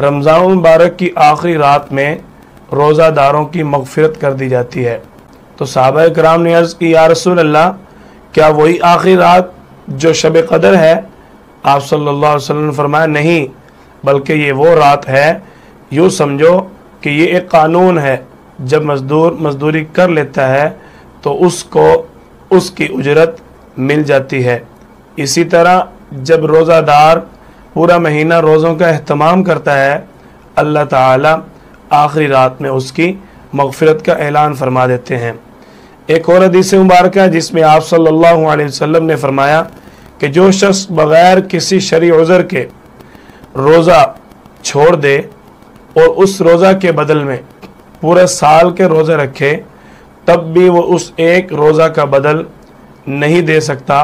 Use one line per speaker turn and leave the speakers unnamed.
रमज़ान मुबारक की आखिरी रात में रोज़ादारों की मगफरत कर दी जाती है। तो साहब कराम ने अर्ज़ की, या रसूल अल्लाह क्या वही आखिरी रात जो शब कदर है? आप सल्लल्लाहु अलैहि वसल्लम ने फरमाया, नहीं, बल्कि ये वो रात है, यूँ समझो कि ये एक कानून है। जब मज़दूर मज़दूरी कर लेता है तो उसको, उसकी उजरत मिल जाती है। इसी तरह जब रोज़ादार पूरा महीना रोज़ों का अहतमाम करता है, अल्लाह ताला आखिरी रात में उसकी मगफ़रत का ऐलान फरमा देते हैं। एक और हदीस मुबारक जिसमें आप सल्लल्लाहु अलैहि वसल्लम ने फरमाया कि जो शख्स बग़ैर किसी शरी उज़र के रोज़ा छोड़ दे और उस रोज़ा के बदल में पूरे साल के रोज़े रखे, तब भी वो उस एक रोज़ा का बदल नहीं दे सकता।